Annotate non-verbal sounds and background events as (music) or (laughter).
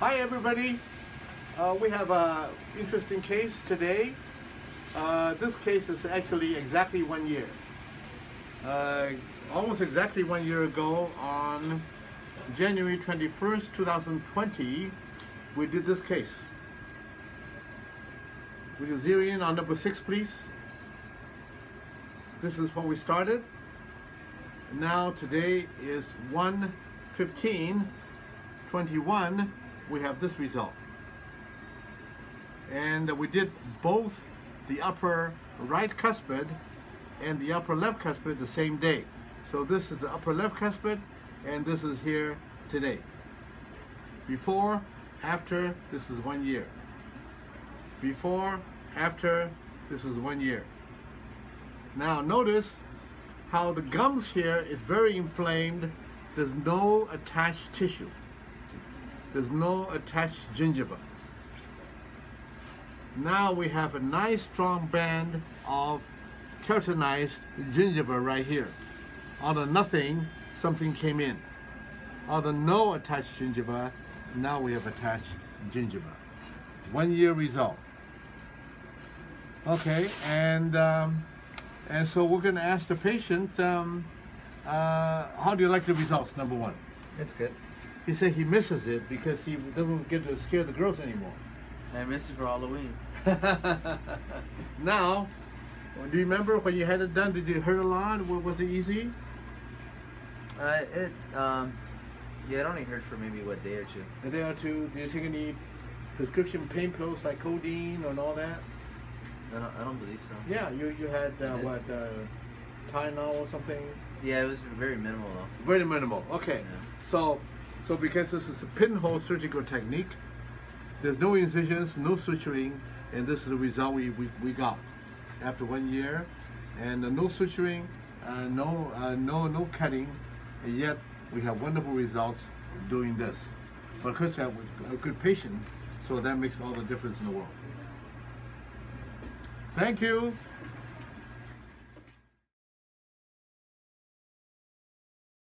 Hi everybody. Uh, we have an interesting case today. Uh, this case is actually exactly one year. Uh, almost exactly one year ago on January 21st, 2020, we did this case. Would you zero in on number six, please? This is what we started. Now today is 1 15 21 we have this result. And we did both the upper right cuspid and the upper left cuspid the same day. So this is the upper left cuspid and this is here today. Before after this is one year. Before after this is one year. Now notice how the gums here is very inflamed. There's no attached tissue. There's no attached gingiva. Now we have a nice strong band of keratinized gingiva right here. Out of nothing, something came in. Out of no attached gingiva, now we have attached gingiva. One year result. Okay, and um, and so we're going to ask the patient, um, uh, how do you like the results, number one? It's good. He said he misses it because he doesn't get to scare the girls anymore. I miss it for Halloween. (laughs) now, do you remember when you had it done, did you hurt a lot? Was it easy? Uh, it, um, yeah, it only hurt for maybe, what, day or two. A day or two. Do you take any prescription pain pills like codeine and all that? I don't, I don't believe so. Yeah, you you had uh, what uh, Tylenol or something? Yeah, it was very minimal though. Very minimal. Okay. Yeah. So, so because this is a pinhole surgical technique, there's no incisions, no suturing, and this is the result we, we, we got after one year, and uh, no suturing, uh, no uh, no no cutting, and yet we have wonderful results doing this. But of course, have a good patient, so that makes all the difference in the world. Thank you.